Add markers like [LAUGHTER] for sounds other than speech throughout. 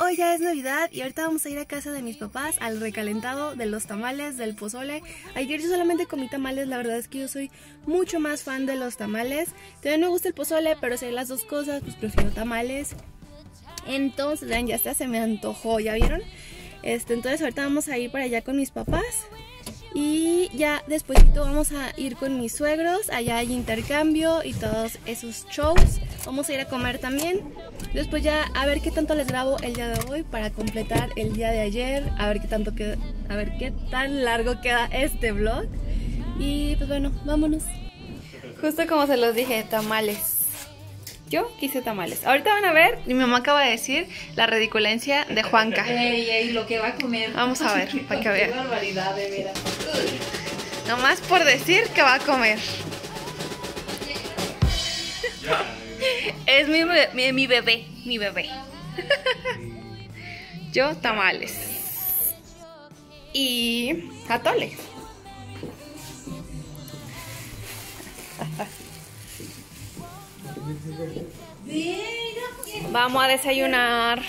hoy ya es Navidad y ahorita vamos a ir a casa de mis papás al recalentado de los tamales, del pozole. Ayer yo solamente comí tamales, la verdad es que yo soy mucho más fan de los tamales. También me gusta el pozole, pero si hay las dos cosas, pues prefiero tamales. Entonces, vean, ya está, se me antojó, ¿ya vieron? Este, entonces ahorita vamos a ir para allá con mis papás. Y ya después vamos a ir con mis suegros, allá hay intercambio y todos esos shows. Vamos a ir a comer también. Después ya a ver qué tanto les grabo el día de hoy para completar el día de ayer, a ver qué tanto queda, a ver qué tan largo queda este vlog. Y pues bueno, vámonos. Justo como se los dije, tamales. Yo quise tamales. Ahorita van a ver, mi mamá acaba de decir la ridiculencia de Juanca. Ey, ey, lo que va a comer. Vamos a ver, [LAUGHS] para que vean. Qué barbaridad, de veras. Nomás por decir que va a comer. Es mi, mi bebé, mi bebé. [LAUGHS] Yo tamales. Y atole. [LAUGHS] Vamos a desayunar.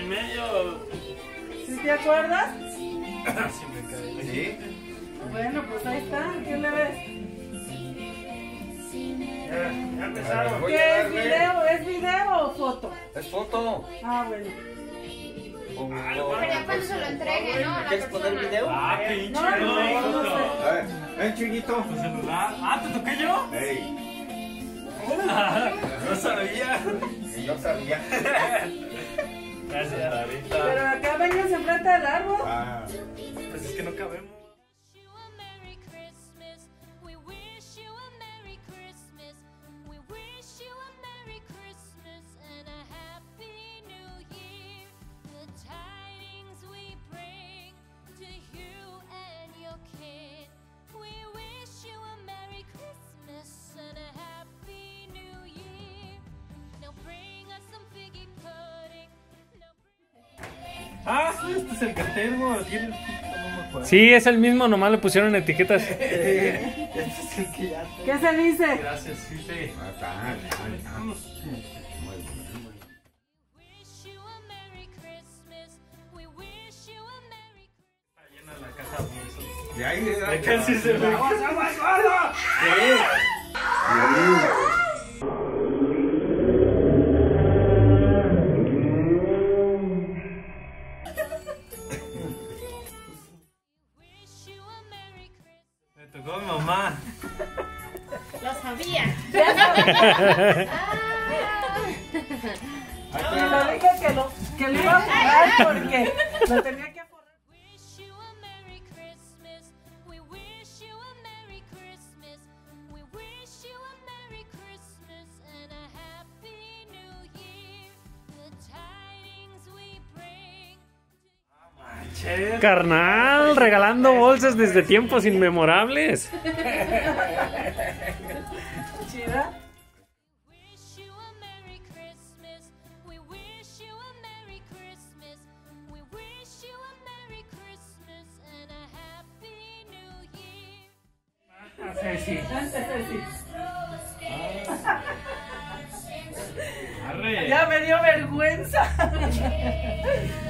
El en medio. ¿Sí te acuerdas? Siempre cae. ¿Sí? Bueno, pues ahí está. ¿Qué le ves? Ya, ya empezaron. ¿Qué es video? ¿Es video o foto? Es foto. Ah, bueno. Pero ya cuando se lo entregue, ¿no? La ¿Quieres poner persona. video? Ah, qué hinche. No, no, no. A ver, ven chiquito. Tu celular. Ah, ¿te toqué yo? Ey, [LAUGHS] No sabía. yo sabía. [LAUGHS] Gracias, Pero acá vengas enfrente del árbol. Ah, Pues es que no cabemos. Ah, sí, este es el el no me acuerdo. Sí, es el mismo, nomás le pusieron etiquetas. Te- [LAUGHS] ¿Qué se dice? Gracias, sí, sí. ah, está, está, está. Vamos. Muy bien. wish Tocó mi mamá. Lo sabía. Y le dije que lo, que lo iba a forrar porque lo tenía Carnal, regalando bolsas desde tiempos inmemorables. Chida. Ceci. Ya me dio vergüenza. [LAUGHS]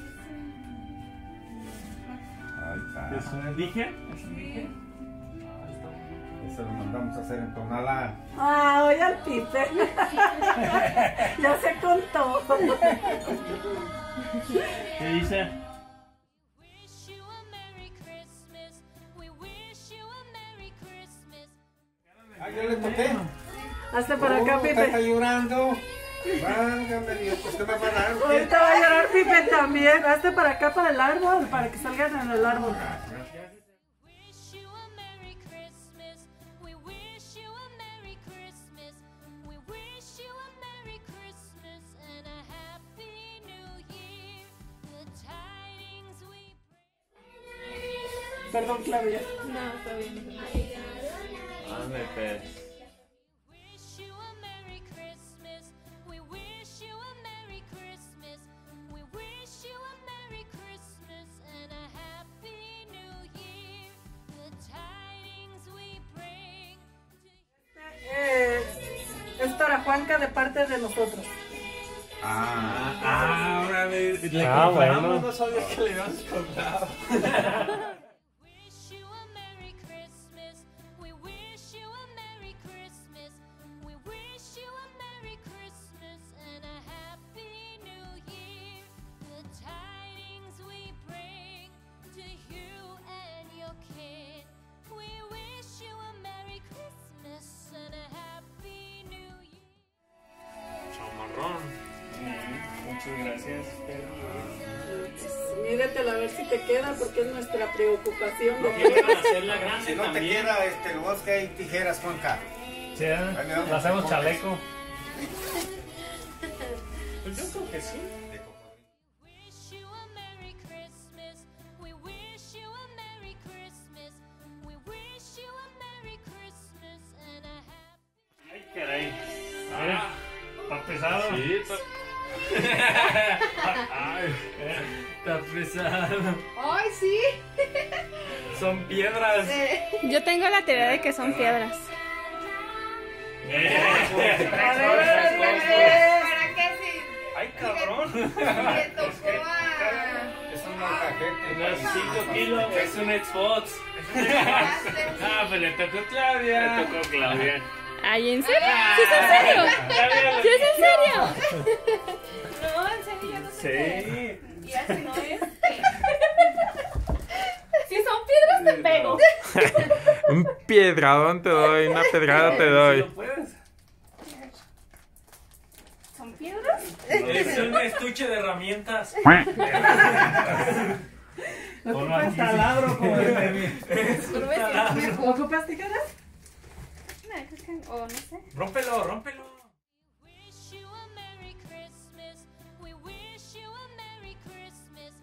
Ay, caray. ¿Es un dije? Eso lo mandamos a hacer en Tonalá. Ah, oye al pipe. [LAUGHS] ya se contó. ¿Qué dice? wish you a Merry Christmas. We wish you a Merry yo le toqué. Hazte para acá, Oh, Está Pipe. llorando. Válgame Dios, pues ¿qué me va a dar? Ahorita va a llorar Pipe también. Hazte para acá, para el árbol, para que salgan en el árbol. wish you a Merry Christmas. We wish es para Juanca de parte de nosotros. Ah, Ah, ahora le, le Ah, compramos, bueno. no sabía que le habíamos comprado. Muchas gracias. Míretela a ver si te queda, porque es nuestra preocupación. Si no te queda, este, lo vas que hay tijeras, Juanca. Sí, ¿eh? Hacemos chaleco. [LAUGHS] Pues yo creo que sí. Ay, caray. Ah, está pesado. Sí, está... Ay, está pesado. ¡Ay, sí! Son piedras. Yo tengo la teoría de que son piedras. ¿Para qué si Ay, cabrón. [LAUGHS] le tocó a... Es un molcajete. Unos 5 kilos. Es un Xbox. [LAUGHS] Ah, pues le tocó Claudia. Le tocó Claudia. ¿Ay, en serio? ¿Sí es en serio? ¿Sí es en serio? No, en serio, yo no sé. Sí. Y así no es. Si son piedras, te pego. [LAUGHS] Un piedradón te doy, una pedrada te doy. ¿Son piedras? Es un estuche de herramientas. [LAUGHS] ¿Ocupas taladro como el de ¿Ocupas tijeras? O no sé. Rómpelo, rómpelo. wish you a Merry Christmas. We wish you a Merry Christmas.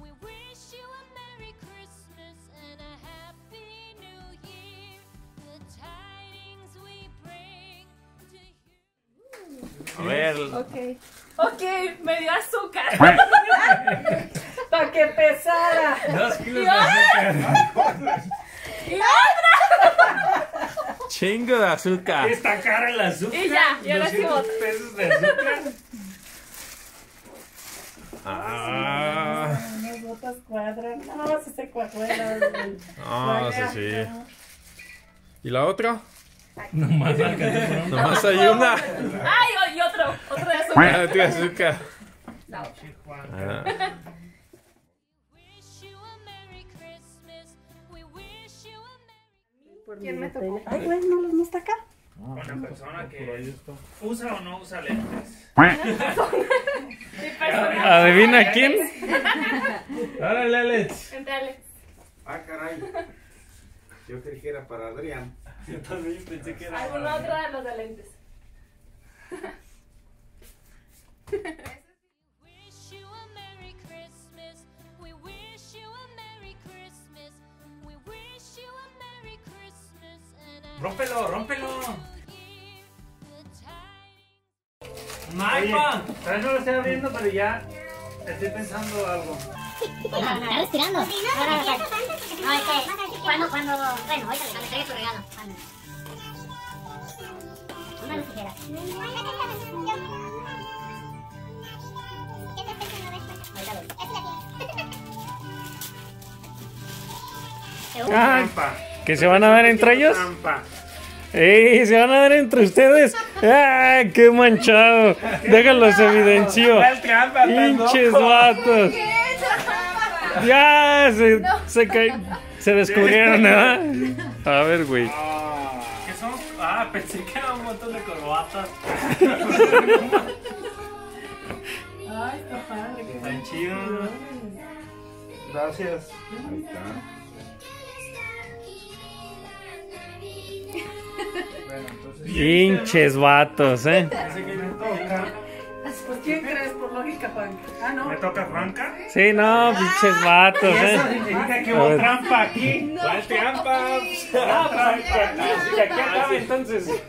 We wish you a Merry Christmas and a Happy New Year. The tidings we bring to you. A ver, Ok. Ok, me dio azúcar. [LAUGHS] Para que pesara. Dos kilos de azúcar. Chingo de azúcar. Está cara el azúcar. Y ya, y ahora sí 200 voto. pesos de azúcar. Ah, Unas botas cuadran. No, si se cuadran. güey. no, eso sí. ¿Y la otra? Nomás Nomás hay una. Ay, y otro, otro de azúcar. Ah, tiene azúcar. La otra. Ah. ¿Quién me tocó? Ay, güey, no, no está acá. Una persona que usa o no usa lentes. ¿Adivina quién? Órale, Alex. Entrale. Ah, caray. Yo creí que era para Adrián. Yo también pensé que era. ¿Alguna otra de los de lentes? [LAUGHS] [LAUGHS] Rómpelo, rómpelo. Tidings ¡Naipa! Todavía no lo estoy abriendo, pero ya estoy pensando algo. Está respirando. No, es que cuando, cuando, bueno, ahorita cuando traiga tu regalo. Cuando. Una tijera. Ah, ¿Que se van a dar entre ellos? ¡Ey! ¿Se van a dar entre ustedes? ¡Ah! ¡Qué manchado! Déjalos evidencio. ¡Pinches vatos! Ya se, se, ca- se descubrieron, ¿verdad? A ver, güey. ¿Qué son? Ah, pensé que era un montón de corbatas. Ay, está padre. chido. Gracias. Ahí está. Bueno, entonces. Pinches vatos, ¿eh? Así que me toca. Pues ¿quién crees por lógica, Juan? Ah, no. ¿Me toca Juanca? Sí, no, pinches vatos, ¿eh? significa que hubo trampa aquí. ¿Cuál trampa? Que aquí acabe entonces.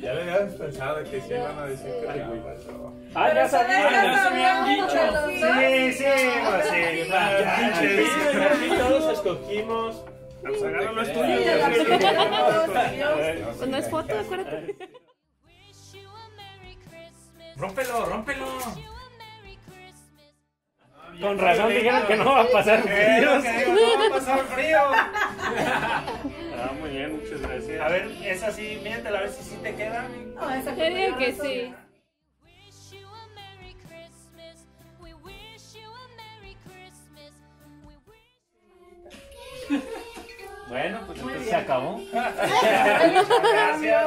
Ya le habías pensado que sí iban a decir que pasó. Ah, ya sabía. ya se habían dicho. Sí, sí, pues sí. Todos escogimos. Pues la primera, Pues no es foto, acuérdate. Rómpelo, rómpelo. Con razón dijeron que no va a pasar Eh, digo, no va a pasar frío. Ah, muy bien, muchas gracias. A ver, esa sí, míratela a ver si sí te queda. No, esa digo que sí. Bueno, pues entonces se acabó. [LAUGHS] Gracias.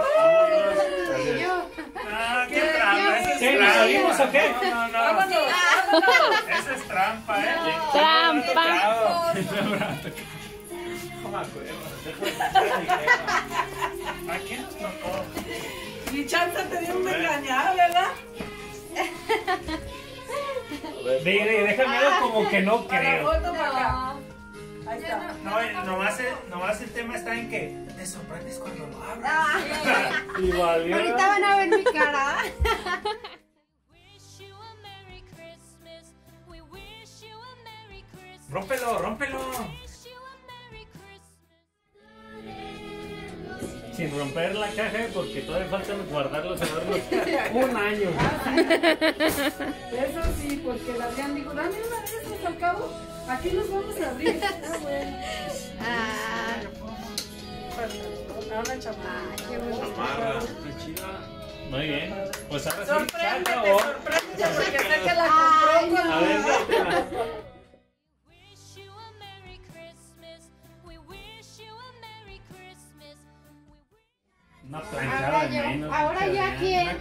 Ah, qué trampa, esa es ¿Qué, nos trampa. salimos o qué? No, no, no. Esa es trampa, ¿eh? Trampa. No me acuerdo. ¿A quién nos tocó? Y chance te dio una engañada, ¿verdad? Déjame ver como que no creo. Ahí está. No, eh, nomás el, nomás el tema está en que te sorprendes cuando lo abres. [LAUGHS] Y valió. Ahorita van a ver mi cara. wish you Sin romper la caja porque todavía falta guardarlos y verlos [LAUGHS] un año. Eso sí, porque la Adrián dijo, dame una de esas al cabo. Aquí nos vamos a abrir. Ah, bueno. A una chamarra. Amarra. Qué chida. Muy bien. Pues ahora sí, Sorpréndete, sorpréndete, porque sé que la compró con A ver, Una planchada de menos. Ahora ya quién.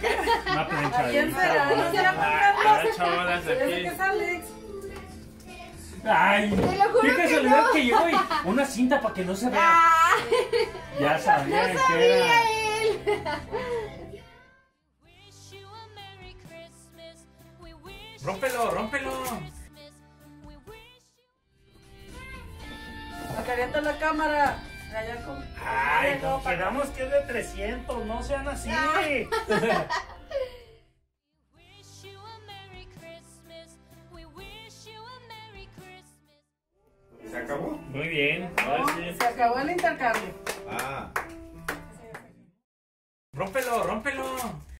Una ¿Quién será? ¿No será Ah, aquí. es Alex. Ay, Te lo juro qué que no. que una cinta para que no se vea. Ya sabían [LAUGHS] que era. wish you a Merry Christmas. We wish Rómpelo, rómpelo. Acarienta la cámara. Con... Ay, no, quedamos que es de 300, no sean así. wish you a Merry Christmas. We wish you a Merry Christmas. ¿Se acabó? Muy bien. Sí. Se acabó el intercambio. Ah. Rómpelo, rómpelo.